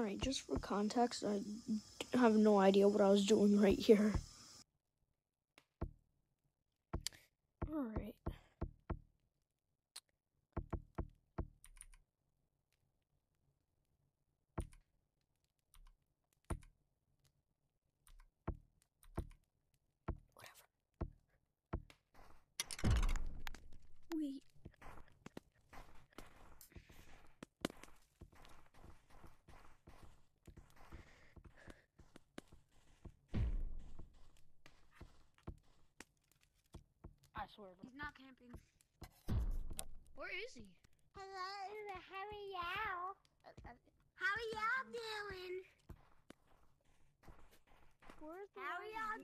Alright, just for context, I have no idea what I was doing right here. Alright. I swear. He's not camping. Where is he? Hello, how are y'all? How are y'all doing? Where's How are y'all